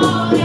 Thank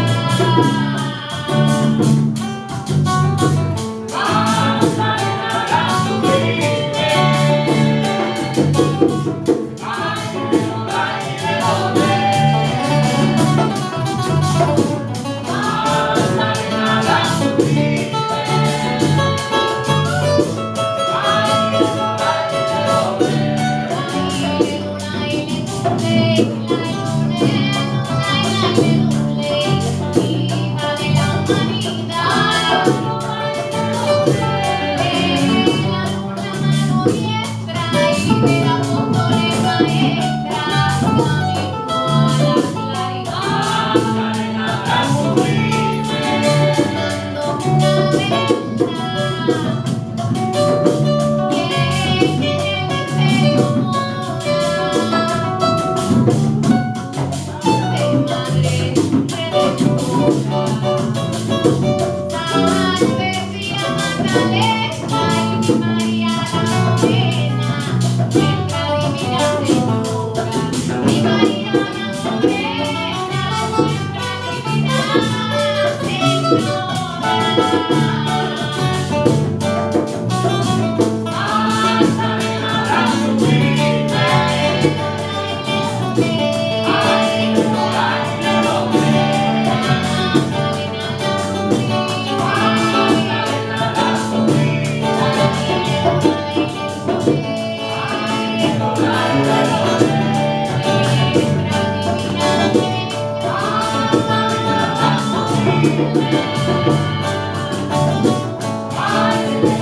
Thank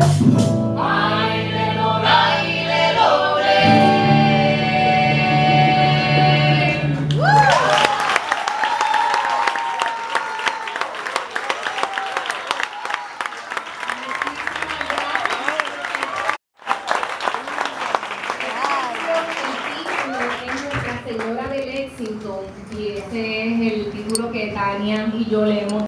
you. Señora del Éxito y ese es el título que Tania y yo le hemos